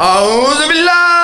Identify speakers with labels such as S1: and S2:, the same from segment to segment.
S1: أعوذ بالله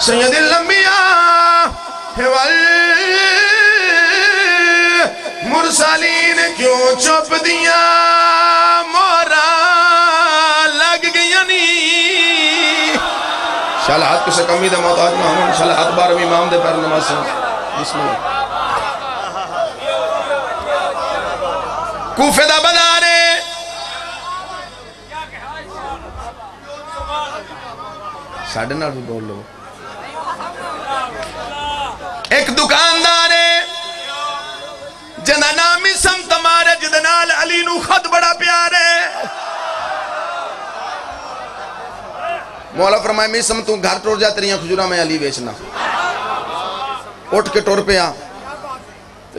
S1: سید الانبیاء والمرسلین کیوں چپ دیا؟ مورا لگ گیا نی۔ شاء ہاتھ کسے کمی دے محتاج نہ ہوں شاء ہاتھ بارمی امام دے پر نماز سے۔ بسم اللہ۔ کوفے دا بدارے ساڑھے نال بھی بول لو۔ ایک دکاندار ہے۔ جنہ نامی سمت مارے جدنال علی نو خط بڑا پیارے مولا فرمائے، میں سم تو گھر ٹوڑ جا، تیریاں خجورہ میں علی بیچنا۔ اٹھ کے ٹور پہ آ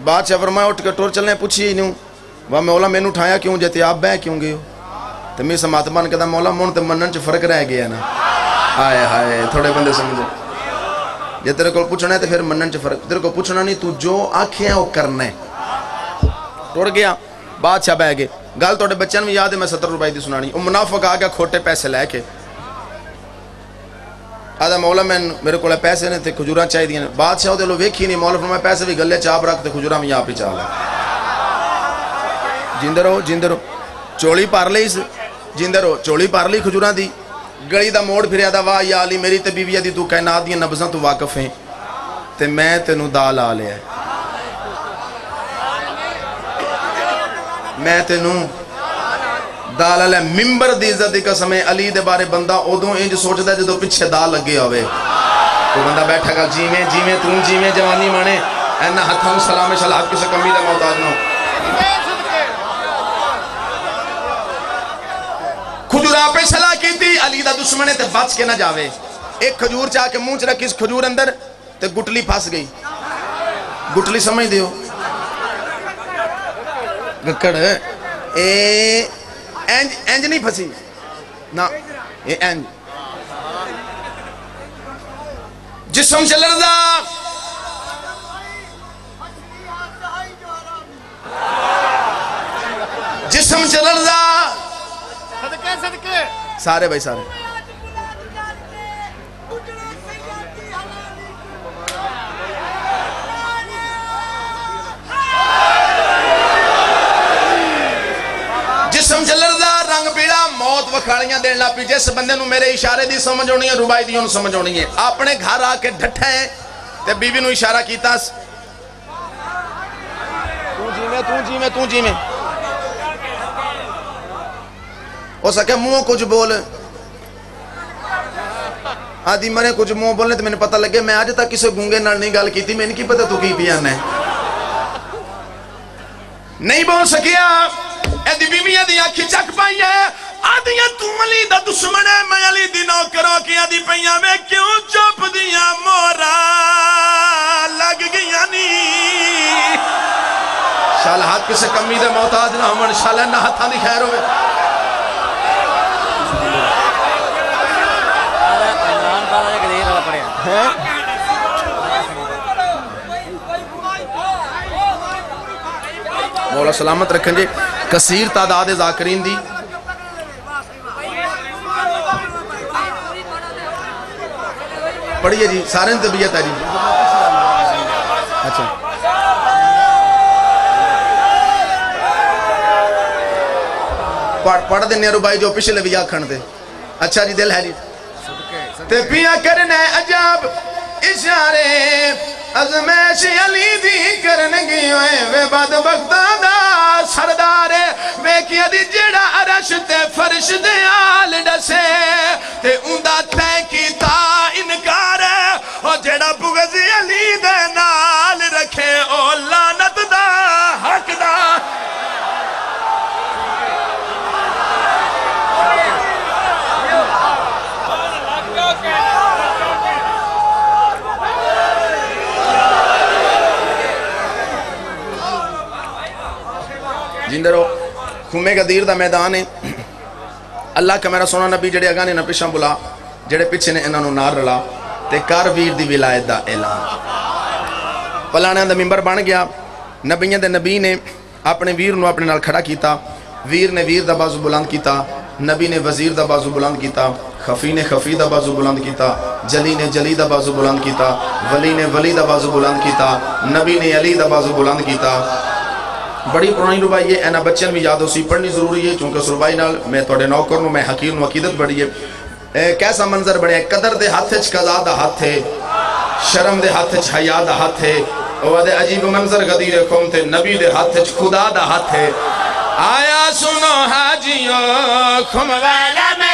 S1: بادشاہ فرمائے، اٹھ کے ٹور چلنے پوچھی ہی نہیں وہ مولا، میں نے اٹھایا کیوں؟ جاتے آپ بے کیوں گئے ہو؟ تو میں سمات بان کہتا، مولا، مون تے منن چ فرق رہ گیا نا۔ آئے ہائے تھوڑے بندے سمجھے جے تیرے کو پوچھنا ہے تو پھر منن چ فرق تیرے کو پوچھنا نہیں، تو جو آنکھیں ہیں وہ کرنا ہے ٹوڑ گیا؟ بادشاہ بہ گئے۔ گل توڑے بچوں میں یاد ہے، میں ستر روپے دی سنانی۔ وہ منافق آ گیا کھوٹے پیسے لے کے۔ آدھا مولا، میں میرے کو پیسے نے تھے کھجورا چاہی دیا بادشاہ دے لو ویکھی نہیں، مولا فرمایا، پیسے بھی گلے چاپ رکھ تے کھجورا میں یہاں پہ چالا جیندے رہو جیندے رہو۔ چوڑی پار لئی اس جیندے رہو چوڑی پار لئی کھجورا دی۔ گڑی دا موڑ پھر آدھا واہ یا علی، میری تے بیوی دی تو کائنات دیا نبزاں تو واقف ہیں۔ تے میں تینو دال آ لیا ہے۔ میں تینو دال علیہ ممبر دی عزت دی قسم ہے، علی دے بارے بندہ ادوں انج سوچدا جدوں پیچھے دال لگے ہوئے۔ تو بندہ بیٹھا گل، جیویں جیویں تو جیویں جوانی مانے۔ اینا ہتھوں سلام شل کسے کمی دا محتاج نہ ہو۔ کھجورا پہ سلا کی تھی، علی دا دشمنے تے بچ کے نہ جاوے۔ ایک کھجور چاہ کے مونچ رکھی، اس کھجور اندر تے گٹلی پھنس گئی۔ گٹلی سمجھ دیو؟ گکڑ، اے اینج اینج نہیں پھسی نا یہ اینج۔ جسم چل رضا جسم چل رضا سارے بھائی سارے۔ جسم چل رضا رنگ پیڑا موت وکھاڑیاں دین لا پی۔ جس بندے نو میرے اشارے دی سمجھ ہونی ہے روبائی دی انہوں سمجھ ہونی ہے۔ اپنے گھر آ کے ڈھٹھا ہے تے بی بی نو اشارہ کیتا۔ س تو جی میں تو جی میں تو جی میں ہو سکے منہ کچھ بول آدھی مرے کچھ منہ بولنے تو میں نے پتہ لگے، میں آج تک کسے گونگے نال نہیں گال کی تھی میں نے کی پتہ تو کی پیانا ہے نہیں بول سکیا؟ اے دی بیمیاں دی آنکھی چک پائی ہے۔ آدھیاں تو علی دا دشمن ہے، میں علی دی نوکروں کی آدھی پہیاں میں کیوں چپ دیا مورا؟ لگ گیا نی۔ شاءاللہ ہاتھ کسے کمی دے محتاج نہ ہمن شاءاللہ نہ ہاتھاں دی خیر ہوئے۔
S2: ہے
S1: مولا سلامت رکھیں جی۔ کثیر تعداد ذاکرین دی۔ پڑھیے جی سارے طبیعت ہے جی۔ اچھا۔ پڑھ دینے رو بھائی جو پچھلے بھی آکھن دے۔ اچھا جی دل ہے جی۔ تے پیا کرنا عجاب اشارے ازمیش علی دی کرنگی ہوئے وے بدبختاں دا سردار ویکھیا دی جڑا عرش تے فرش دے آل ڈسے تے اوندا تے کیتا انکار او جڑا بغ پیندر ہو خمے قدیر دا میدان ہے۔ اللہ کا میرا سونا نبی جڑے اگانے نہ پیشاں بلا، جڑے پیچھے نے انہوں نار رلا۔ تے کار ویر دی ولایت دا اعلان۔ پلانے اندھا ممبر بان گیا۔ نبیاں دے نبی نے اپنے ویر نو اپنے نال کھڑا کیتا۔ ویر نے ویر دا بازو بلند کیتا۔ نبی نے وزیر دا بازو بلند کیتا۔ خفی نے خفی دا بازو بلند کیتا۔ جلی نے جلی دا بازو بلند کیتا۔ ولی نے ولی دا بازو بلند کیتا۔ نبی نے علی دا بازو بلند کیتا۔ بڑی پرانی ربائی ہے، اینا بچیاں بھی یاد ہو سی پڑھنی ضروری ہے چونکہ اس ربائی نال میں توڑے نو کرنو میں حقیر نو عقیدت بڑی ہے۔ کیسا منظر بڑھیا ہے قدر دے ہاتھ اچھ قضا دا ہاتھ ہے، شرم دے ہاتھ اچھ حیاء دا ہاتھ ہے۔ اور دے عجیب منظر غدیر قوم تھے نبی دے ہاتھ اچھ خدا دا ہاتھ ہے۔ آیا سنو حاجیوں خم والا میں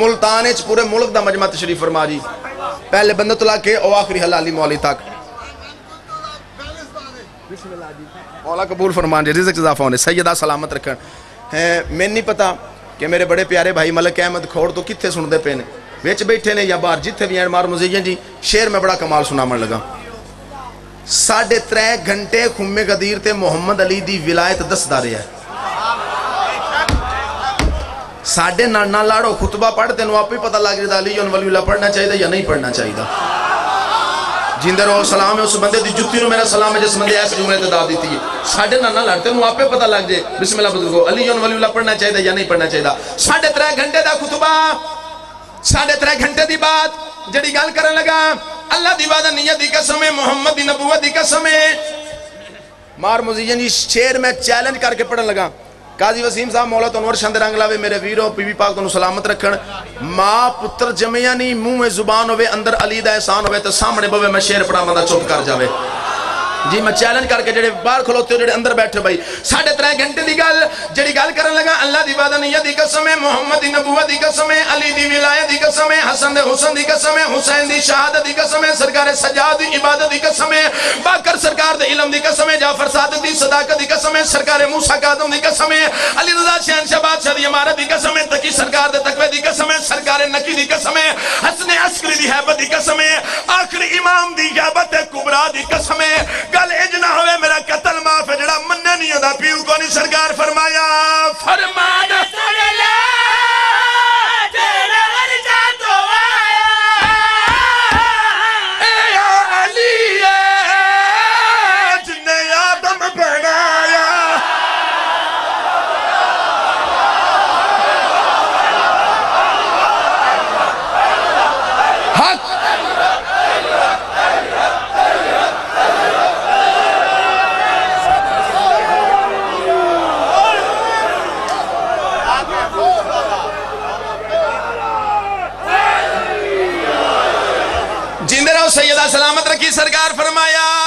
S1: ملتان اچھ پورے ملک دا مجمع تشریف فرما جی۔ پہلے بندت اللہ کے او آخری حلالی مولی تک۔ مولا قبول فرما جی رزق جزا ہونے، سیدہ سلامت رکھن۔ میں نہیں پتا کہ میرے بڑے پیارے بھائی ملک احمد کھوڑ تو کتھے سن دے پینے ویچ بیٹھے نے یا بار جتھے بھی ہیں، مار مزیجن جی شیر میں بڑا کمال سنا مر لگا۔ ساڑھے ترے گھنٹے خمے قدیر تے محمد علی دی ولایت دس دارے ہے۔ ساڑھے نانا نہ لاڑو خطبہ پڑھ تینوں آپ بھی پتہ لگ رہے رہا علی جون ولی اللہ پڑھنا دا یا نہیں پڑھنا چاہی چاہیے جندے رہو سلام ہے اس بندے دی جتی رو میرا سلام ہے جس بندے ایسے جملے تے دا دیتی ہے ساڑھے نانا نہ ہیں تینوں آپ ہی پتہ لگ جائے بسم اللہ بدل کو علی جون ولی اللہ پڑھنا دا یا نہیں پڑھنا چاہی دا ساڑھے ترہ گھنٹے دا خطبہ ساڑھے ترہ گھنٹے دی بات جڑی گال کرنے لگا اللہ دی وعدہ نیہ دی قسم ہے محمد دی نبوہ دی قسم ہے مار مزین جی شیر میں چیلنج کر کے پڑھنے لگا ਕਾਜ਼ੀ ਵਸੀਮ ਸਾਹਿਬ ਮੌਲਾ ਤਨਵਰ ਸ਼ੰਦ ਰੰਗ ਲਾਵੇ ਮੇਰੇ ਵੀਰੋ ਬੀਬੀ ਪਾਕ ਤੁਹਾਨੂੰ ਸਲਾਮਤ ਰੱਖਣ ਮਾਂ ਪੁੱਤਰ ਜਮਿਆ ਨਹੀਂ ਮੂੰਹ ਵਿੱਚ ਜ਼ੁਬਾਨ ਹੋਵੇ ਅੰਦਰ ਅਲੀ ਦਾ ehsan ਹੋਵੇ ਤੇ ਸਾਹਮਣੇ ਬਵੇ ਮੈਂ ਸ਼ੇਰ ਪੜਾਵਾਂ ਦਾ ਚੁੱਪ ਕਰ ਜਾਵੇ جی میں چیلنج کر کے جڑے باہر کھلوتے ہو جڑے اندر بیٹھے بھائی ساڑھے ترائے گھنٹے دی گل جڑی گل کرن لگا اللہ دی وعدنیہ دی قسم ہے محمد دی نبوہ دی قسم ہے علی دی ولایہ دی قسم ہے حسن دی حسن دی قسم ہے حسین دی شہادت دی قسم ہے سرکار سجاد دی عبادت دی قسم ہے باکر سرکار دی علم دی قسم ہے جعفر صادق دی صداقہ دی قسم ہے سرکار موسیٰ قادم دی قسم ہے علی رضا شہنشاہ بادشاہ دی امارت دی قسم ہے تقی سرکار دی تقوی دی قسم ہے سرکار نکی دی قسم ہے حسن عسکری دی حیبت دی قسم ہے آخری امام دی یابت کبرا دی قسم ہے ਗੱਲ ਇੰਜ ਨਾ ਹੋਵੇ ਮੇਰਾ ਕਤਲ ਮਾਫ ਹੈ ਜਿਹੜਾ ਮੰਨੇ ਨਹੀਂ ਹੁੰਦਾ ਪੀਰ ਕੋ ਨਹੀਂ ਸਰਕਾਰ ਫਰਮਾਇਆ। ਫਰਮਾਨ ਏ سلامت رکھی سرکار فرمایا۔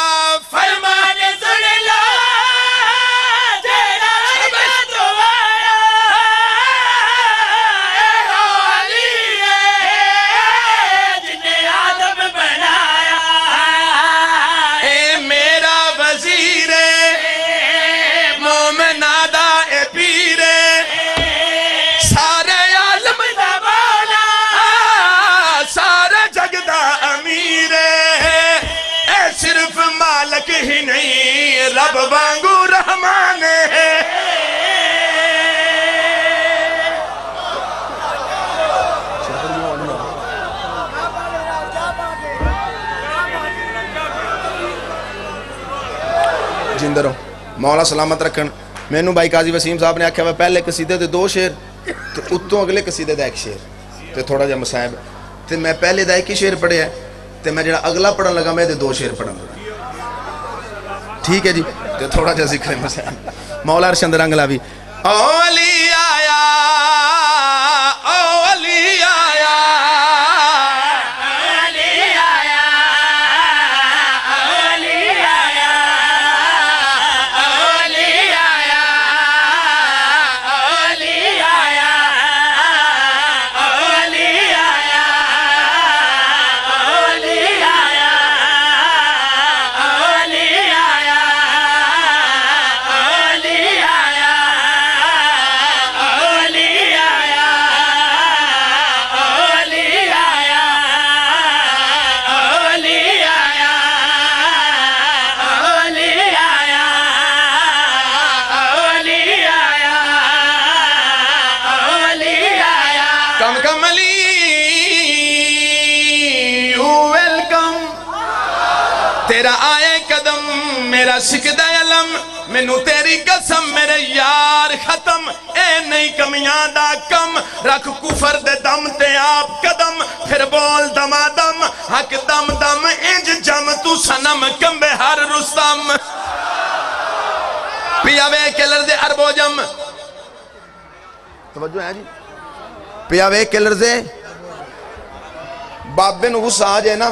S1: ਜਿੰਦਰ ਮੌਲਾ ਸਲਾਮਤ ਰੱਖਣ। ਮੈਨੂੰ ਬਾਈ ਕਾਜ਼ੀ ਵਸੀਮ ਸਾਹਿਬ ਨੇ ਆਖਿਆ ਵਾ, ਪਹਿਲੇ ਕਸੀਦੇ ਦੇ ਦੋ ਸ਼ੇਰ, ਤੇ ਉੱਤੋਂ ਅਗਲੇ ਕਸੀਦੇ ਦਾ ਇੱਕ ਸ਼ੇਰ। ਤੇ ਥੋੜਾ ਜਿਹਾ ਮਸਾਇਬ। ਤੇ ਮੈਂ ਪਹਿਲੇ ਦਾ ਇੱਕ ਹੀ ਸ਼ੇਰ ਪੜਿਆ ਤੇ ਮੈਂ ਜਿਹੜਾ ਅਗਲਾ ਪੜਨ ਲੱਗਾ, ਮੈਂ ਇਹਦੇ ਦੋ ਸ਼ੇਰ ਪੜਨ ਲੱਗਾ। ਠੀਕ ਹੈ ਜੀ, ਤੇ ਥੋੜਾ ਜਿਹਾ ਜ਼ਿਕਰ ਮਸਾਇਬ। ਮੌਲਾ ਅਰਸ਼ਦ ਰੰਗਲਾ ਵੀ। ਓ تیری قسم، میرے یار ختم، اے نہیں کمیاں دا کم۔ رکھ کفر دے دم تے آپ قدم، پھر بول دما دم حق دم دم، انج جم، تو سنم کم بے ہر رستم۔ پیا وے کے لرزے عربو جم۔ توجہ ہے جی؟ پیا وے کے لرزے بابے نو غصہ آ جائے نا۔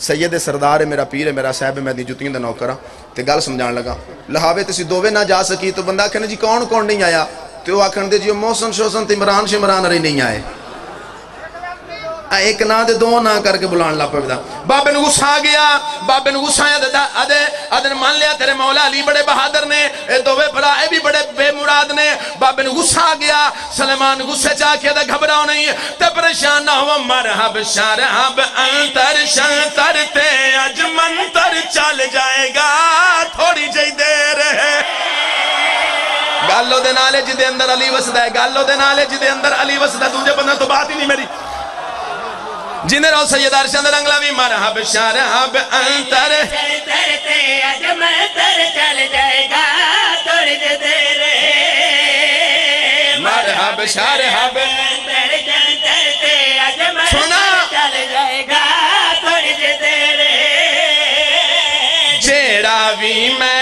S1: ਸੈਯਦ ਸਰਦਾਰ ਹੈ, ਮੇਰਾ ਪੀਰ ਹੈ, ਮੇਰਾ ਸਾਹਿਬ ਹੈ, ਮੈਂ ਦੀ ਜੁੱਤੀਆਂ ਦਾ ਨੌਕਰ ਆ ਤੇ ਗੱਲ ਸਮਝਾਣ ਲੱਗਾ, ਲਹਾਵੇ ਤੁਸੀਂ ਦੋਵੇਂ ਨਾ ਜਾ ਸਕੀ ਤੇ ਬੰਦਾ ਕਹਿੰਦਾ ਜੀ ਕੌਣ ਕੌਣ ਨਹੀਂ ਆਇਆ? ਤੇ ਉਹ ਆਖਣ ਦੇ ਜੀ, ਉਹ ਮੌਸਮ ਸ਼ੋਸਨ ਤੇ ਇਮਰਾਨ ਸ਼ਿਮਰਾਨ ਅਰੇ ਨਹੀਂ ਆਏ। ایک نا دے دو نا کر کے بلان لا پڑدا بابے نو غصہ آ گیا، بابے نو غصہ آیا دے ادے ادے مان لیا، تیرے مولا علی بڑے بہادر نے، اے دووے بڑا، اے بھی بڑے بے مراد نے۔ بابے نو غصہ آ گیا، سلیمان غصے چا کے دے گھبراؤ نہیں، تے پریشان نہ ہو، مرحب شرحب انتر شنتر تے اج منتر چل جائے گا، تھوڑی جئی دیر ہے۔ گالو دے نالے جی دے اندر علی وسدہ ہے گالو دے نالے جی دے اندر علی وسدہ ہے دوجہ بندہ تو بات ہی نہیں میری۔ جن رو سید عرشہ در انگلاوی مرحب شارحب انتر
S3: تر تے عجم تر چل جائے گا ترج تیرے
S1: مرحب
S3: شارحب انتر۔ تر تے
S1: عجم
S3: چل جائے گا ترج تیرے
S1: جیڑا بھی میں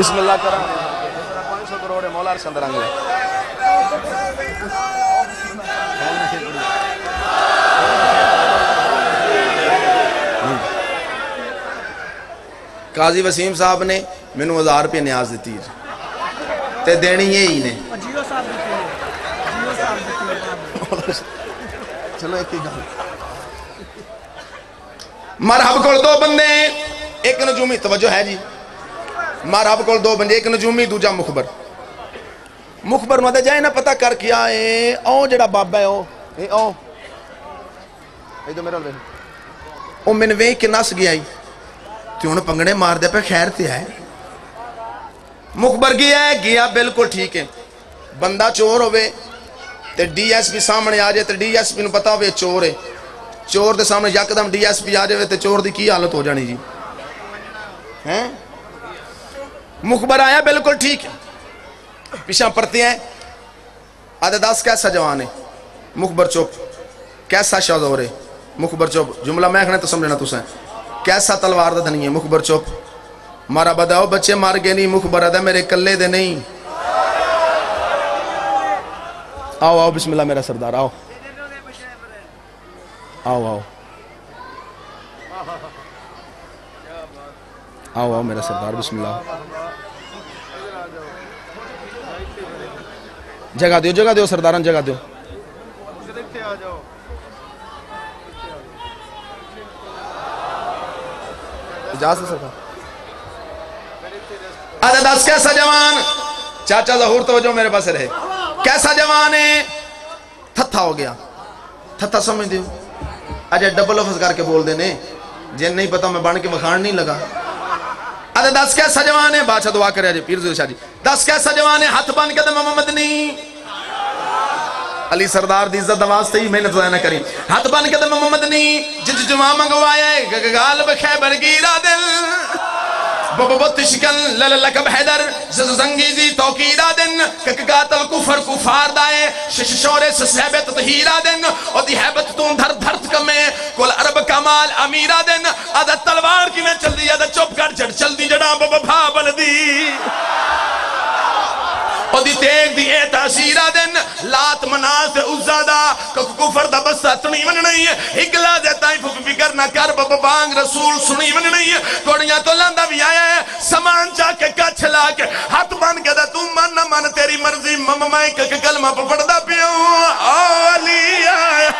S1: بسم اللہ کرا پانچ سو کروڑ مولا ارشد رنگ قاضی وسیم صاحب نے مینوں ہزار روپے نیاز دیتی ہے۔ تے دینی ہی نے۔ چلو ایک ہی گل۔ مرحب کول دو بندے ایک نجومی توجہ ہے جی۔ مرحب کول دو بندے ایک نجومی دوجا مخبر۔ مخبر نو دے جائے نہ پتہ کر کیا اے او جڑا بابا ہے او۔ اے او۔ اے تو میرا لے او من وے کے نس گیا ہی تے ہن پنگڑے مار دے پہ خیر تے ہے مخبر گیا ہے گیا بالکل ٹھیک ہے۔ بندہ چور ہوئے تے ڈی ایس پی سامنے آ جائے تے ڈی ایس پی نو پتا ہوئے چور ہے۔ چور دے سامنے یکدم ڈی ایس پی آ جائے تے چور دی کی حالت ہو جانی جی؟ ہیں؟ مخبر آیا، بالکل ٹھیک ہے۔ پیچھا پڑھتے ہیں۔ آدھے دس کیسا جوان ہے؟ مخبر چپ کیسا شادور ہے مخبر چپ جملہ میں کہنا تو سمجھنا تو سیں کیسا تلوار دا دھنی ہے مخبر چپ مارا بداؤ بچے مار گئے نہیں، مخبر آدھے میرے کلے دے نہیں۔ آؤ آؤ، بسم اللہ، میرا سردار، آؤ۔ آؤ آؤ۔ آؤ آؤ، میرا سردار، بسم اللہ۔ جگہ دیو جگہ دیو سرداران، جگہ دیو۔ اجازت دس کیسا جوان؟ چاچا ظہور توجہ میرے پاس رہے۔ کیسا جوان ہے؟ تھتھا ہو گیا۔ تھتھا سمجھ دیو۔ اجے ڈبل لفظ کر کے بول دینے۔ جن نہیں پتا میں بن کے مخان نہیں لگا۔ ادھے دس کیسا جوان ہے؟ بادشاہ دعا کرے جی پیر زیر شاہ جی۔ دس کیسا جوان ہے؟ ہاتھ بن کے دے محمد نہیں۔ علی سردار دی عزت واسطے ہی محنت زیادہ نہ کری ہاتھ بن کے دے محمد نہیں۔ جج جمع منگوایا ہے غالب خیبر گیرا دل۔ ببتشکن للکب حیدر زنگیزی توقیدہ دن قاتل کفر کفار دائے، شش شورے سسیبت تہیرہ دن، اور دی حیبت تون دھر دھرت کمیں کل عرب کمال امیرہ دن ادھا تلوار کی میں چل دی ادھا چپ کر چڑ چل دی جڑا بابا بھا بل او دی تیک دی اے تاثیرہ دن لات مناس ازادہ کفر دا بس اتنی من نہیں ہے۔ اگلا دیتا ہی فک فکر نہ کر، بابا بانگ رسول سنی من نہیں ہے۔ کوڑیاں تو لاندہ بھی آیا ہے۔ سمان جا کے کچھ لا کے ہاتھ بان کے دا، تو من نہ من تیری مرضی، مم میں کلمہ پڑھ دا پیوں۔ آو علی آیا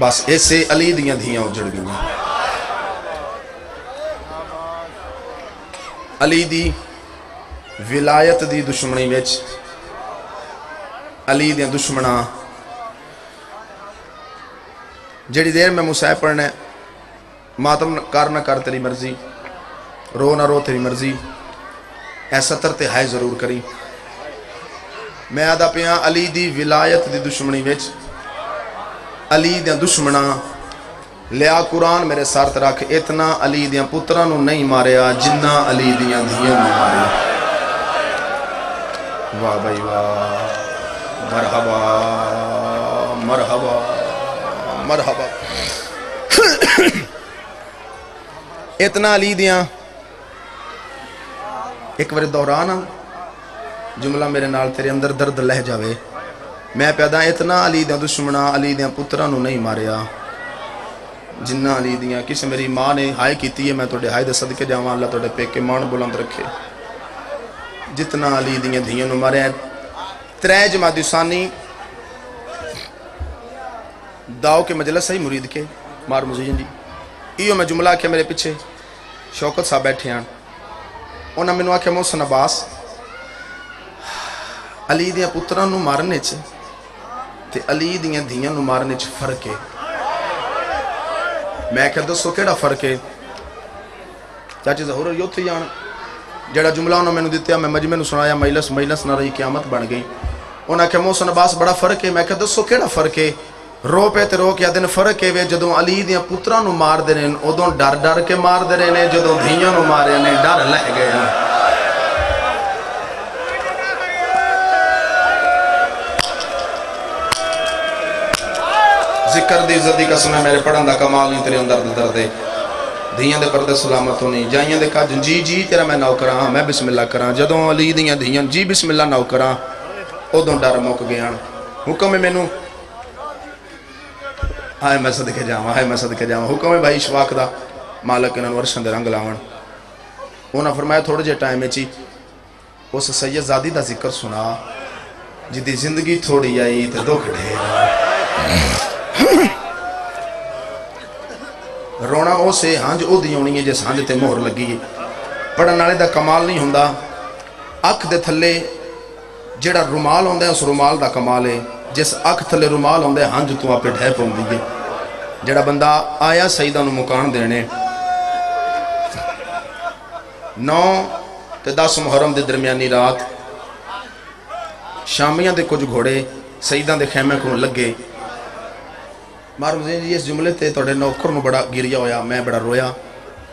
S1: بس ایسے علی دیاں دھیاں اجڑ گئیں علی دی ولایت دی دشمنی وچ، علی دیاں دشمناں۔ جڑی دیر میں مسائے پڑھنے ماتم کر نہ کر تیری مرضی، رو نہ رو تیری مرضی، اے ستر تے ہائے ضرور کری۔ میں آدھا پیاں علی دی ولایت دی دشمنی وچ علی دیاں دشمنا لیا قرآن میرے سارت رکھ، اتنا علی دیاں پترہ نو نہیں ماریا جنہ علی دیاں دھیاں نو ماریا۔ واہ بھائی واہ، مرحبا مرحبا مرحبا۔ اتنا علی دیاں۔ ایک بار دوران جملہ میرے نال تیرے اندر درد لہ جاوے۔ میں پیدا اتنا علی دیاں دشمنا علی دیاں پترہ نو نہیں ماریا جنہ علی دیاں کسی میری ماں نے ہائے کیتی ہے میں توڑے ہائے دے صدقے جاواں اللہ توڑے پیکے مان بلند رکھے جتنا علی دیاں دھیاں نو مارے ہیں ترے جماعت ثانی داؤ کے مجلس ہے مرید کے مار مزین جی ایو میں جملہ کیا میرے پیچھے شوکت صاحب بیٹھے ہیں انہاں میں نو آکھے محسن عباس علی دیاں پتران نو مارنے چھے تے علی دیاں دھیاں نو مارنے چھے فرق ہے۔ میں کہہ دسو کیڑا فرق ہے؟ چاچی ظہور یو تھی جان۔ جڑا جملہ انہوں میں نو دیتے میں مجمع نو سنایا، مجلس مجلس نہ رہی قیامت بن گئی۔ انہاں کہ محسن عباس بڑا فرق ہے۔ میں کہہ دسو کیڑا فرق ہے؟ رو پہ تے رو کیا دن فرق ہے؟ وے جدوں علی دیاں پتران نو مار دے رہے ادوں ڈر ڈر کے مار دے رہے جدوں دھیاں نو مارے نے ڈر لہ گیا۔ ذکر ਕਰ ਦੀ ਇੱਜ਼ਤ ਦੀ ਕਸਮ ਹੈ, ਮੇਰੇ ਪੜਨ ਦਾ ਕਮਾਲ ਨਹੀਂ, ਤੇਰੇ ਅੰਦਰ ਦਰਦ ਦੇ ਧੀਆਂ ਦੇ ਪਰਦੇ ਸਲਾਮਤ ਹੋਣੀ, ਜਾਈਆਂ ਦੇ ਕਾਜ ਜੀ ਜੀ, ਤੇਰਾ ਮੈਂ ਨੌਕਰਾਂ ਮੈਂ ਬਿਸਮਿਲ੍ਲਾ ਕਰਾਂ। ਜਦੋਂ ਅਲੀ ਦੀਆਂ ਧੀਆਂ, ਜੀ, ਬਿਸਮਿਲ੍ਲਾ ਨੌਕਰਾਂ ਉਦੋਂ ਡਰ ਮੁੱਕ ਗਿਆ। ਹੁਕਮ ਹੈ ਮੈਨੂੰ, ਹਾਏ, ਮੈਂ ਸਦਕੇ ਜਾਵਾਂ, ਹਾਏ, ਮੈਂ ਸਦਕੇ ਜਾਵਾਂ। ਹੁਕਮ ਹੈ ਭਾਈ, ਸ਼ਵਾਕ ਦਾ ਮਾਲਕ ਇਹਨਾਂ ਨੂੰ ਅਰਸ਼ਾਂ ਦੇ ਰੰਗ ਲਾਵਣ ਉਹਨਾਂ ਫਰਮਾਇਆ ਥੋੜੇ ਜਿਹਾ ਟਾਈਮ ਵਿੱਚ ਹੀ ਉਸ ਸੈਯਦ ਜ਼ਾਦੀ ਦਾ ਜ਼ਿਕਰ ਸੁਣਾ, ਜਿਹਦੀ ਜ਼ਿੰਦਗੀ ਥੋੜੀ ਆਈ ਤੇ ਦੁੱਖ ਢੇਰ ਰੋਣਾ ਉਹ ਸੇ ਹੰਝ ਉਹਦੀ ਆਉਣੀ ਹੈ ਜਿਸ ਹੰਝ ਤੇ ਮੋਹਰ ਲੱਗੀ ਹੈ। ਪੜਨ ਵਾਲੇ ਦਾ ਕਮਾਲ ਨਹੀਂ ਹੁੰਦਾ। ਅੱਖ ਦੇ ਥੱਲੇ ਜਿਹੜਾ ਰੁਮਾਲ ਹੁੰਦਾ ਉਸ ਰੁਮਾਲ ਦਾ ਕਮਾਲ ਹੈ। ਜਿਸ ਅੱਖ ਥੱਲੇ ਰੁਮਾਲ ਹੁੰਦਾ ਹੰਝ ਤੋਂ ਆਪੇ ਢਹਿ ਪਾਉਂਦੀ ਹੈ। ਜਿਹੜਾ ਬੰਦਾ ਆਇਆ, ਸਈਦਾ ਨੂੰ ਮੁਕਾਨ ਦੇਣੇ। 9 ਤੇ 10 ਮੁਹਰਮ ਦੇ ਦਰਮਿਆਨੀ ਰਾਤ। ਸ਼ਾਮੀਆਂ ਦੇ ਕੁਝ ਘੋੜੇ ਸਈਦਾਂ ਦੇ ਖੈਮੇ ਕੋਲ ਲੱਗੇ। ਮਾਰੂ ਜੀ ਇਸ ਜੁਮਲੇ ਤੇ ਤੁਹਾਡੇ ਨੌਕਰ ਨੂੰ ਬੜਾ ਗਿਰਿਆ ਹੋਇਆ ਮੈਂ ਬੜਾ ਰੋਇਆ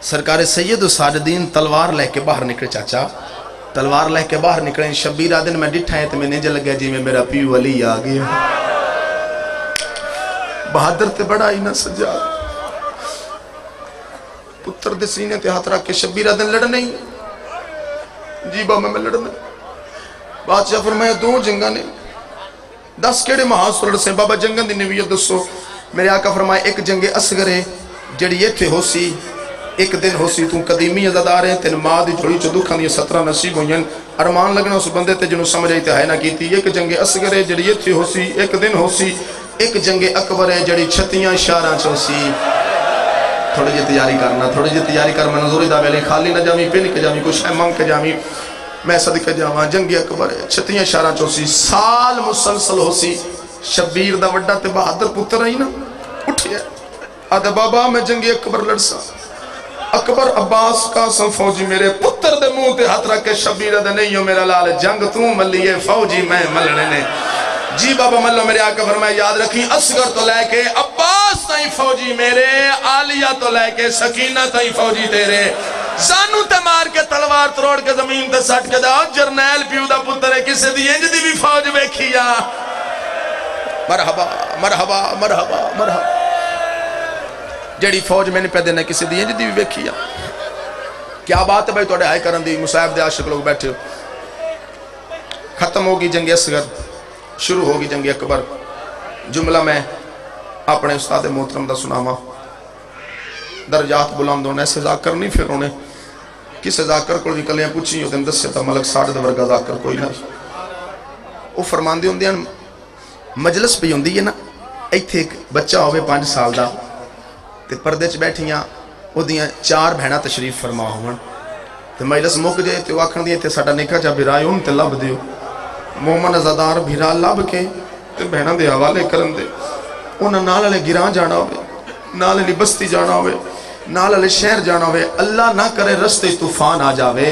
S1: ਸਰਕਾਰੇ ਸੈਯਦ ਸਾਜਦੀਨ ਤਲਵਾਰ ਲੈ ਕੇ ਬਾਹਰ ਨਿਕਲੇ ਚਾਚਾ ਤਲਵਾਰ ਲੈ ਕੇ ਬਾਹਰ ਨਿਕਲੇ ਸ਼ਬੀਰਾ ਦਿਨ ਮੈਂ ਡਿੱਠਾ ਤੇ ਮੈਨੂੰ ਇੰਜ ਲੱਗਿਆ ਜਿਵੇਂ ਮੇਰਾ ਪੀਊ ਅਲੀ ਆ ਗਿਆ ਬਹਾਦਰ ਤੇ ਬੜਾ ਹੀ ਨਾ ਸਜਾ ਪੁੱਤਰ ਦੇ ਸੀਨੇ ਤੇ ਹੱਥ ਰੱਖ ਕੇ ਸ਼ਬੀਰਾ ਦਿਨ ਲੜਨਾ ਹੀ ਜੀ ਬਾਬਾ ਮੈਂ ਲੜਨਾ ਬਾਦਸ਼ਾਹ ਫਰਮਾਇਆ ਦੋ ਜੰਗਾਂ ਨੇ ਦਸ میرے آقا فرمائے، ایک جنگ اصغر ہے، جڑی ایتھے ہو سی ایک دن ہو سی توں قدیمی عزدار ہیں، تین ماں دی جھوڑی چو دکھاں دی سترہ نصیب ہوئیں ارمان لگنا اس بندے تے جنہوں سمجھ آئی تہائی نہ کیتی۔ ایک جنگ اصغر ہے، جڑی ایتھے ہو سی ایک دن ہو سی ایک جنگ اکبر ہے، جڑی چھتیاں اشارہ چو سی۔ تھوڑے جی تیاری کرنا تھوڑے جی تیاری کر میں نظوری دا بیلے خالی نہ جامی پین کے جامی کچھ ہے مانگ کے جامی میں صدقہ جاواں جنگ اکبر ہے، چھتیاں شاراں چو سی، سال مسلسل ہو سی شبیر دا وڈا تے بہادر پتر آئی نا، اٹھیا۔ آدھے بابا، میں جنگی اکبر لڑسا اکبر عباس کا قاسم فوجی میرے پتر دے منہ تے ہاتھ رکھے شبیر دے نہیں ہو میرا لال، جنگ تو ملیے فوجی میں ملنے نے۔ جی بابا ملو میرے آقا فرمائے یاد رکھیں اسگر تو لے کے عباس تائیں فوجی میرے آلیہ تو لے کے سکینہ تائیں فوجی تیرے۔ زانو تے مار کے تلوار تروڑ کے زمین تے سٹ کے دا جرنیل پیو دا پترے کسے دی انج دی بھی فوج بے کھیا مرحبا مرحبا مرحبا مرحبا۔ جڑی فوج میں نے پیدا نہ کسی دی جدی بھی ویکھی کیا بات ہے بھائی تھوڑے ہائے کرن دی؟ مصاحب دے عاشق لوگ بیٹھے ہو۔ ختم ہوگی جنگ اصغر، شروع ہوگی جنگ اکبر۔ جملہ میں اپنے استاد محترم دا سناوا درجات بلند ہونے، سزا کرنی پھر انہیں کہ سزا کو نکلیاں پوچھی ہوتے ہیں دس سے تا ملک ساڑھے دور کا ذاکر کوئی نہیں وہ فرماندی ہوں دیاں مجلس پہ ہوندی ہے نا ایتھے ایک بچہ ہوئے پانچ سال دا تے پردے چ بیٹھیاں وہ دیا چار بھینا تشریف فرما ہون مجلس مک جائے تو آخر دیے تے ساڈا نکاح جا برایوں تے لب دیو محمد ازادار بھیرا لب کے تے بھینا دے حوالے کرن دے انہاں نال گراں جانا ہوئے نال بستی جانا ہوئے نال شہر جانا ہوئے اللہ نہ کرے رستے طوفان آ جاوے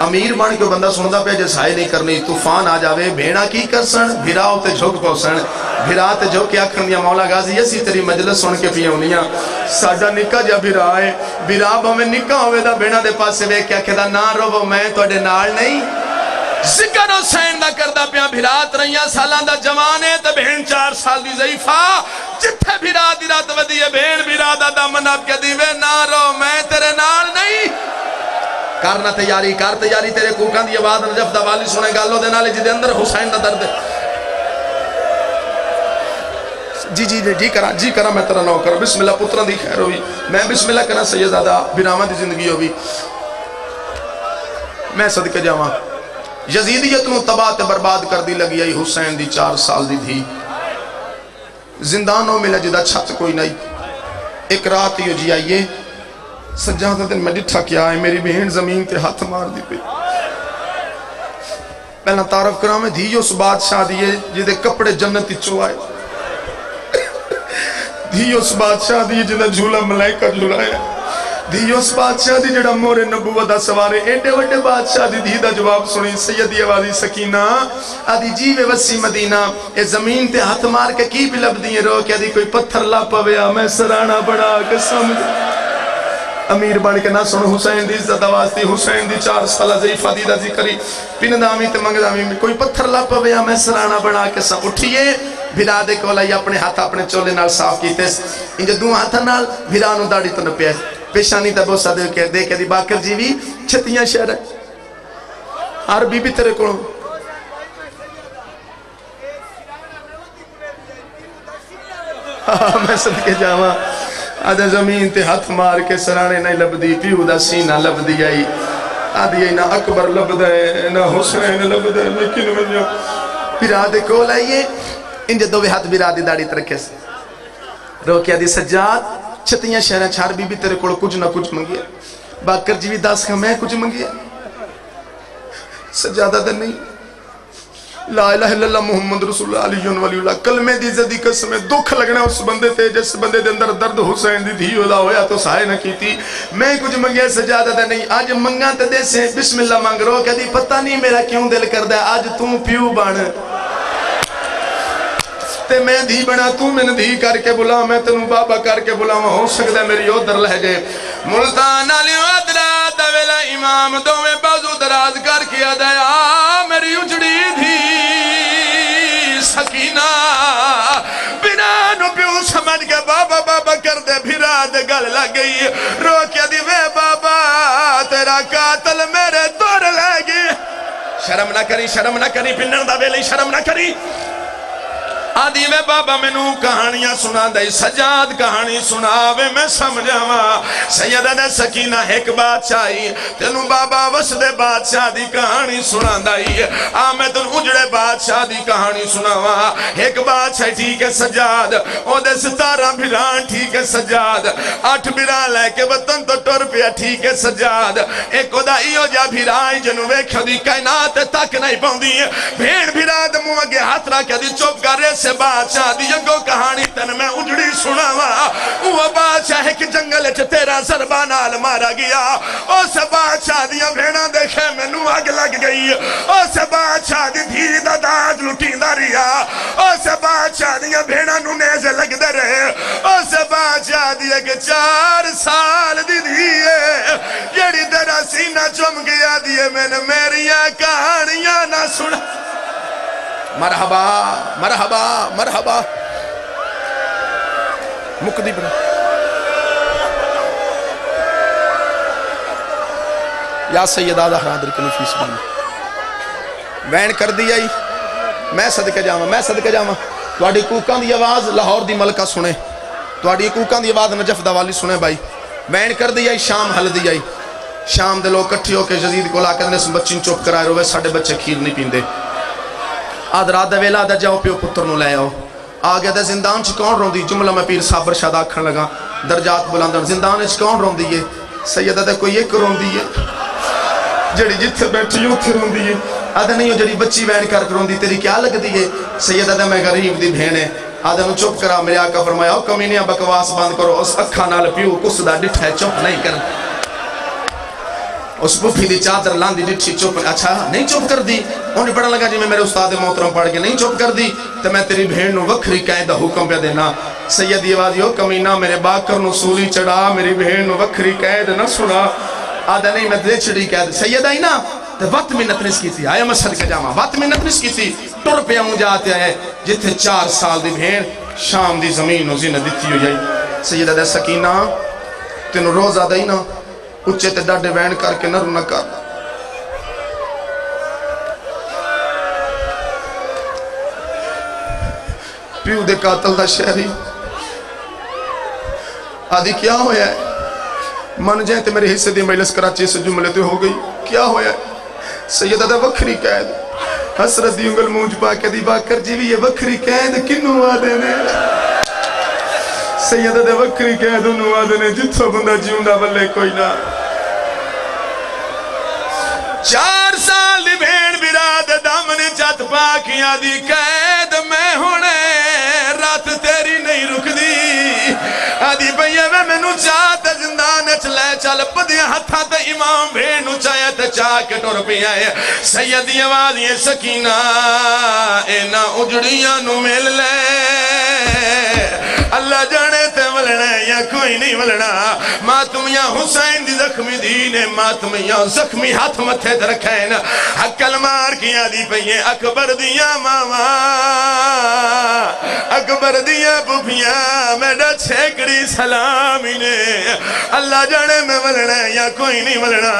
S1: امیر بن کے بندہ سنتا پہ جے سائے نہیں کرنی طوفان آ جاوے بھیڑا کی کرسن بھرا تے جھک پوسن سن بھیرا جھک کے آکھن دیا مولا غازی اسی تیری مجلس سن کے پیوں نیاں ساڈا نکا جا بھرا ہے بھرا بھویں نکا ہوئے دا بھیڑا دے پاسے ویکھ کے آکھدا نہ روو میں تو اڈے نال نہیں ذکر حسین دا کردہ پیا بھرات رہیاں سالاں دا جوان ہے تے بہن چار سال دی ضعیفہ جتھے بھرا دی رات ودی ہے بہن بھرا دا دامن اپ کے دیوے نہ رو میں تیرے نال نہیں کر تیاری کر تیاری، تیرے کوکان دی آواز نجف دوالی سنے گالو دے نالے جی دے اندر حسین دا درد جی جی جی کرا جی کرا جی میں ترہ نو کرا بسم اللہ پتران دی خیر ہوئی۔ میں بسم اللہ کرا سیدادہ بنامہ دی زندگی ہوئی۔ میں صدق جاواں۔ یزیدیت نو تباہ تے برباد کر دی لگی آئی حسین دی چار سال دی تھی زندانوں میں لجدہ چھت کوئی نہیں۔ ایک رات یو جی آئیے۔ سجادہ دن میں ڈٹھا کیا ہے، میری بہن زمین تے ہاتھ مار دی پہ پہلا تعرف کرا میں دھی اس بادشاہ دیئے جیدے کپڑے جنت اچھو آئے دھی اس بادشاہ دیئے جیدے جھولا ملائکہ جھولائے دھی اس بادشاہ دی، جڑا مورے نبوہ سوارے۔ ایڈے وڈے بادشاہ دی دھی دا جواب سنی۔ سیدی آوازی سکینہ، آدھی جیوے وسی مدینہ۔ اے زمین تے ہاتھ مار کے کی بھی لب دیئے رو کہ آدھی کوئی پتھر لا پویا۔ میں سرانہ بڑا قسم دی۔ امیر بن کے نہ سن حسین دی عزت آواز حسین دی چار سالہ ضعیفہ دی دا ذکری پن دامی تے منگ دامی کوئی پتھر لا پویا میں سرانا بنا کے سا اٹھئیے بھلا دے کولائی اپنے ہاتھ اپنے چولے نال صاف کیتے۔ انجے دو ہاتھ نال بھلا نو داڑی تو نپیا۔ پیشانی تے بوسا دے کے دے کے دی۔ باکر جی بھی چھتیاں شہر ہے۔ ہر بی بی تیرے کولوں۔ میں صدقے جاواں۔ آدھے زمین تے ہاتھ مار کے سرانے نہیں لبدی، پیو دا سینہ لبدی آئی۔ آدھی نہ اکبر لبدا ہے نہ حسین لبدا ہے لیکن منجو برادے کول آئیے۔ انجے دو ہاتھ بھی برادی داڑی ترکے سے۔ روکیا دی سجاد، چھتیاں شہریں چھار بی بی تیرے کوڑ کچھ نہ کچھ منگیا۔ باکر جی بھی داس کا میں کچھ منگیا؟ سجادہ در نہیں۔ لا الہ الا اللہ محمد رسول اللہ علیہ ولی اللہ کلمے دی زدی قسم دکھ لگنا اس بندے تے جس بندے دے اندر درد حسین دی دھی ہودا ہویا تو سائے نہ کی تھی میں کچھ منگیا سجادہ تے نہیں. آج منگا تے دے سے بسم اللہ مانگ رو کہ دی، پتہ نہیں میرا کیوں دل کر دے آج تم پیو بان تے میں دھی بنا تو میں دھی کر کے بلا میں تنو بابا کر کے بلا ہو سکتا ہے میری ادھر لہ جائے ملتان علی ادرا دویلا امام دو میں بازو دراز کر کے دیا میری اجڑی دھی سکینہ۔ بنا نو پیو سمجھ کے بابا بابا کر دے بھیرا دے گل لگ گئی۔ رو کے دی وے بابا، تیرا قاتل میرے دور لے گئی۔ شرم نہ کری، شرم نہ کری پنن دا ویلی شرم نہ کری۔ آدھی میں بابا میں نو کہانیاں سنا دائی سجاد کہانی سناوے میں سمجھاوا سیدہ نے سکینہ ایک بادشاہی تینو بابا وسدے بادشاہ دی کہانی سنا دائی آمد اجڑے بادشاہ دی کہانی سناوا ایک بادشاہ ٹھیک ہے سجاد او دے ستارہ بھران ٹھیک ہے سجاد آٹھ بھران لے کے بطن تو ٹور پیا ٹھیک ہے سجاد ایک او دا ایو جا بھرائی جنوے کھدی کائنات تک نہیں پاؤں بھیڑ بھرا دمو اگے ہاتھ را کیا دی چوپ کر رہے سے بادشاہ دی یگو کہانی تن میں اجڑی سناوا وہ بادشاہ ایک جنگل چ تیرا ضربہ نال مارا گیا۔ اس بادشاہ دیا بھیڑا دیکھے میں نو اگ لگ گئی۔ اس بادشاہ دی دھی دا داج لٹی دا ریا اس بادشاہ دیا بھیڑا نو نیزے لگ دے رہے۔ اس بادشاہ دیا کہ چار سال دی دیئے جڑی تیرا سینہ چم گیا دیئے میں نے میریاں کہانیاں نہ سنا مرحبا مرحبا مرحبا۔ مقدی بنا یا سید آدھا حرادر کنی فیس بنا وین کر دی آئی۔ میں صدقے جاما میں صدقے جاما توڑی کوکان دی آواز لاہور دی ملکہ سنے۔ توڑی کوکان دی آواز نجف دوالی سنے بھائی۔ وین کر دی آئی، شام حل دی آئی۔ شام دے لوگ کٹھی ہو کے جزید کو لا کے دنے بچین چوپ کرائے روے ساڑھے بچے کھیر نہیں پیندے۔ آدھ رات دے ویلا دے جاؤ، پیو پتر نو لے آؤ۔ آگے دے زندان چھ کون رون دی جملہ میں پیر صابر شاد آکھن لگا۔ درجات بلندن زندان چھ کون رون دیئے سیدہ دے کوئی ایک رون دیئے جڑی جتھے بیٹھی ہوں تھی رون دیئے آدھے نہیں ہو جڑی بچی وین کر کے رون دی تیری کیا لگ دیئے سیدہ دے میں غریب دی بھینے آدھے نو چپ کرا، میرے آقا فرمایا، او کمینیاں بکواس بند کرو۔ اس اکھا نال پیو، کس دا ڈٹھے چپ نہیں کر اس بفی دی چادر لاندی، ڈٹھی چپ۔ اچھا نہیں چپ کر دی انہیں پڑھا لگا جی میں میرے استاد محترم پڑھ کے نہیں چپ کر دی تو میں تیری بھیڑ نو وکھری قائدہ حکم پہ دینا سیدی آوازیو کمینہ میرے باکر نو سولی چڑھا میری بھیڑ نو وکھری قائد نہ سنا آدھا نہیں میں دے چڑھی قائد سیدہ ہی نا تو وقت میں نتنس کی تھی آیا مسجد کے جامعہ وقت میں نتنس کی تھی ٹر پہ مجھے آتے آئے جتھے چار سال دی بھیڑ شام دی زمین نو زینہ دیتی ہو جائی سیدہ دے سکینہ تینو روز آدھا ہی نا اچھے تے ڈاڈے وین کر کے نرو نہ کر پیو دے قاتل دا شہری۔ آدھی کیا ہویا ہے؟ من جائیں تے میرے حصے دی مجلس کراچی سے جملے تے ہو گئی۔ کیا ہویا ہے؟ سیدہ دا وکھری قید۔ حسرت دی انگل مونج پا کے دی باکر جی بھی یہ وکھری قید کنو آدھے نے۔ سیدہ دے وکری کہہ دونوں آدھنے جتھو بندہ جیوں دا بلے کوئی نہ۔ چار سال دی بھیڑ براد دامن چت پاکیاں دی قید میں ہونے وچ لے چل پدیا ہتھا تے امام بھینو چایا تے چاک کے ٹور پی آئے سیدی آواز یہ سکینہ اینا اجڑیاں نو مل لے۔ جانے تے ملنا یا کوئی نہیں ملنا ماتمیاں حسین دی زخمی دینے ماتمیاں زخمی ہاتھ متھے درکھین حکل مار کیا دی پہیے اکبر دیا ماما۔ اکبر دیا پوپیاں میڈا چھیکڑی سلامی نے۔ اللہ جانے میں ملنا ہے یا کوئی نہیں ملنا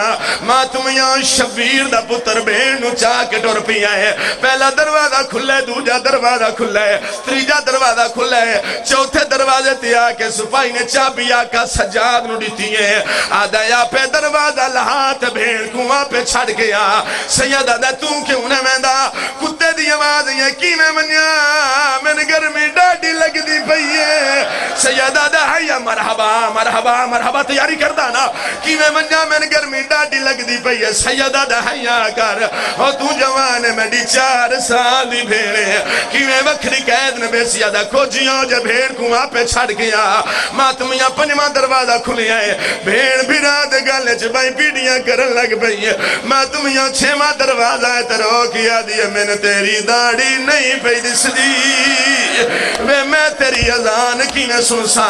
S1: ماں تم شبیر دا پتر بین نو چاہ ٹور پیا ہے۔ پہلا دروازہ کھلا ہے دوجا دروازہ کھلا ہے تریجا دروازہ کھلا ہے چوتھے دروازے تے آ کے سپاہی نے چابی آقا سجاد نو دیتی ہے۔ آدھا یا پہ دروازہ لہات بھیڑ کنواں پہ چھڑ گیا۔ سید آدھا تو کیوں نہ میں دا کتے دی آواز یہ کی میں منیا؟ میں نے گرمی ڈاڈی لگ دی پئیے سید آدھا ہے یا مرحبا مرحبا مرحبا، تیاری کردہ نا۔ کی میں منیا؟ میں نے گرمی ڈاڈی لگ دی پئیے سید آدھا ہے یا کر۔ اور تو جوان میں ڈی چار سال دی بھیڑے۔ کی میں وکھری قید نے بے سیادہ کھوجیوں جب بھیڑ کنواں پہ چھڑ گیا۔ ماں تم یا پنجواں دروازہ کھلے آئے بھیڑ بھی رات گالے چ بائی پیڑیاں کرن لگ پئی ہے ماں تم دروازہ ہے ترو کیا دیا میں نے تیری داڑھی نہیں پئی دس دی وے میں تیری اذان کی میں سنسا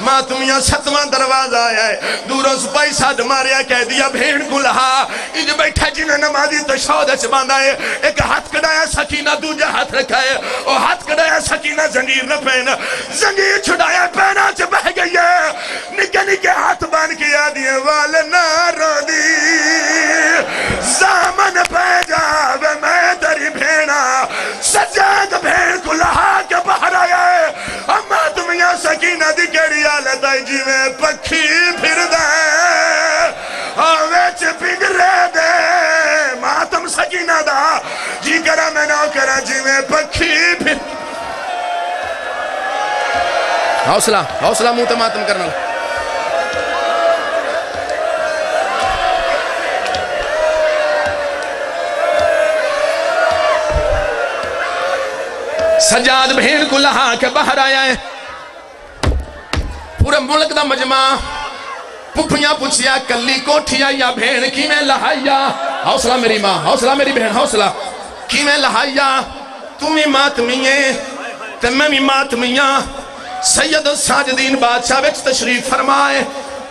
S1: ماں تم یا ستواں دروازہ آیا ہے دوروں سپائی ساتھ ماریا کہہ دیا بھیڑ کو لہا انج بیٹھا جنہیں نمازی تو شہد اچ باندھا ہے ایک ہاتھ کڑایا سکینہ دوجہ ہاتھ رکھا ہے اور ہاتھ کڑایا سکینہ زنجیر نہ پہن زنجیر چھڑایا پہنا چ بہ گئی ہے۔ نکے نکے ہاتھ بان کے آدھی وال نہ رو دی زامن پہ جاوے میں تری بھینا سجاد بھیڑ کو لہا کے باہر آیا ہے اما تم یا سکینہ دی کڑی آلت آئی جی میں پکھی پھر دے۔ آوے چ پگرے دے۔ ماتم سکینہ دا۔ جی کرا میں نہ کرا جی میں پکھی پھر دے حوصلہ حوصلہ منہ تے ماتم کرنا سجاد بھیڑ کو لہا کے باہر آیا ہے۔ پورے ملک دا مجمع پپھیاں پوچھیا، کلی کوٹھیا یا بھیڑ کی میں لہایا؟ حوصلہ میری ماں، حوصلہ میری بہن، حوصلہ۔ کی میں لہایا؟ تمہیں ماتمیے، تے میں بھی ماتمیاں۔ سید ساجدین بادشاہ وچ تشریف فرمائے۔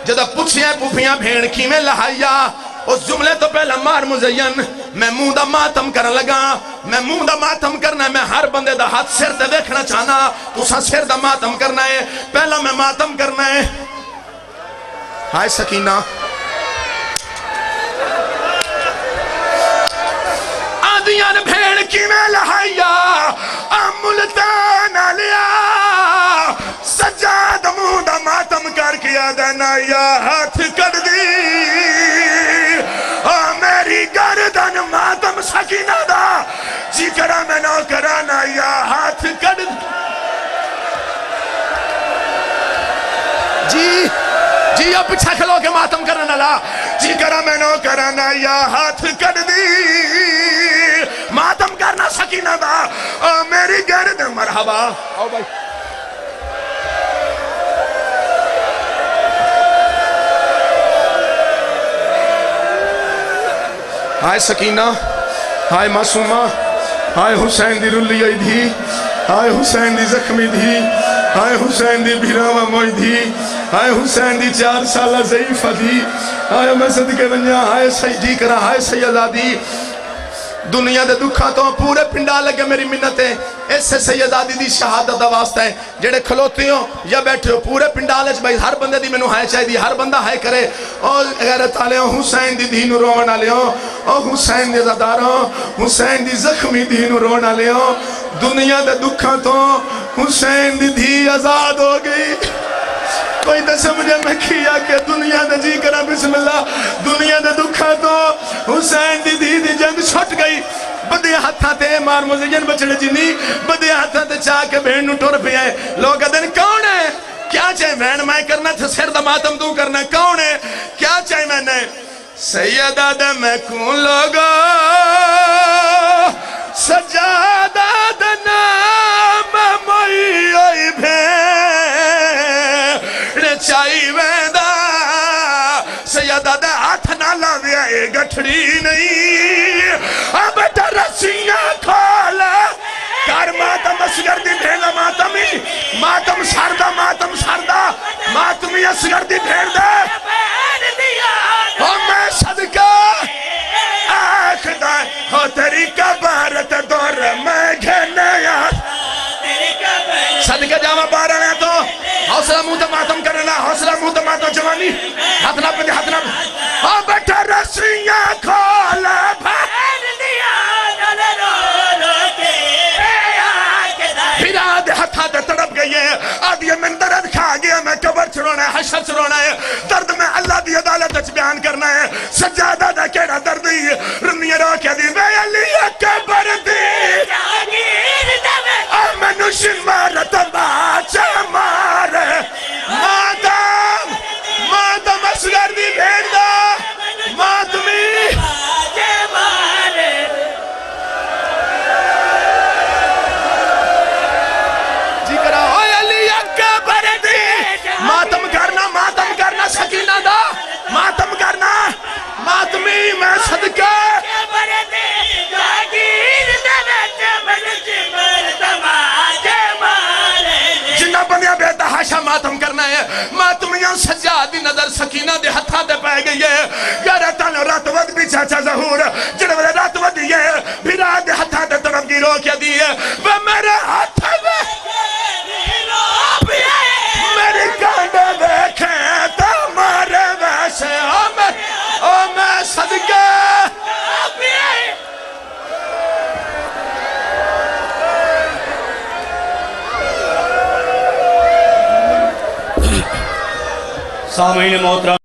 S1: جدہ پچھیاں پوپیاں بھین کی میں لہایا اس جملے تو پہلا مار مزین، میں موں دا ماتم کرن لگا۔ میں موں دا ماتم کرنا ہے، میں ہر بندے دا ہاتھ سر دے دیکھنا چاہنا۔ تو سا سر دا ماتم کرنا ہے، پہلا میں ماتم کرنا ہے۔ ہائے سکینہ۔ آدیان بھیڑ کی میں لہایا امولتان لیا سجاد منہ ماتم کر کیا دینا ہاتھ کر دی میری گردن ماتم سکینہ دا جی کرا میں نہ کرانا یا ہاتھ کر جی جی اب پچھا کھلو کے ماتم کرنا لا جی کرا میں نو کرانا یا ہاتھ کر دی او میری گرد مرحبا. آؤ بھائی۔ ہائے سکینہ ہائے معصومہ ہائے حسین دی رلی آئی دی ہائے حسین دی زخمی دی ہائے حسین دی بھیراوہ موئی دی ہائے حسین دی چار سالہ ضعیفہ دی ہائے میں صدقے بنیا ہائے سیدی کرا ہائے سیدہ دی دنیا دے دکھا تو پورے پنڈا لگے میری منتیں۔ اس سے سیدادی دی شہادت دا واسطہ ہے۔ جڑے کھلوتے ہو یا بیٹھے ہو، پورے پنڈالے چ بھائی، ہر بندے دی مینوں ہائے چاہیے دی ہر بندہ ہائے کرے۔ او غیرت والے ہو حسین دی دین رون والے ہو او حسین دے زدار ہو حسین دی زخمی دین رون والے ہو دنیا دے دکھا تو حسین دی دھی آزاد ہو گئی۔ کوئی تو سمجھے میں کیا کہ دنیا دے جی کرا بسم اللہ، دنیا دے دکھا تو حسین دی دی دی جنگ چھٹ گئی۔ بدے ہاتھاں تے مار مزین بچڑے جی جنی بدے ہاتھاں تے چاہ کے بہن نو ٹور پہ آئے لوگ دن کون ہے؟ کیا چاہے میں میں کرنا تھا سر دا ماتم تو کرنا کون ہے؟ کیا چاہے میں نے؟ سیدہ دا میں کون لوگا سجادہ لاویا نہیں اب تا رسیاں کھولا کار ماتم اسگر دی بھیلا ماتمی ماتم سردہ ماتم سردہ ماتمی اسگر دی بھیل دے او میں صدقہ آخدہ ہو تیری کبارت دور میں گھنے یا صدقے جاوا بار آیا تو حوصلہ منہ تے ماتم کرنا حوصلہ منہ ماتم جوانی ہاتھ نہ پہ رسیاں کھول
S3: پھیر دیا نل رو رو کے آنکھ
S1: پھر آدھے ہتھا دے تڑپ گئی ہے آدھے میں درد کھا گیا میں قبر چھڑونا ہے حشر چھڑونا ہے درد میں اللہ دی عدالت اچھ بیان کرنا ہے سجادہ دا کیڑا درد ہی رنی رو کے دی میں علی اکبر دی
S3: جاگیر
S1: ہے وہ میرے ہاتھ میں میری کانڈے دیکھیں تو مارے ویسے او میں او میں صدقے
S4: سامعین محترم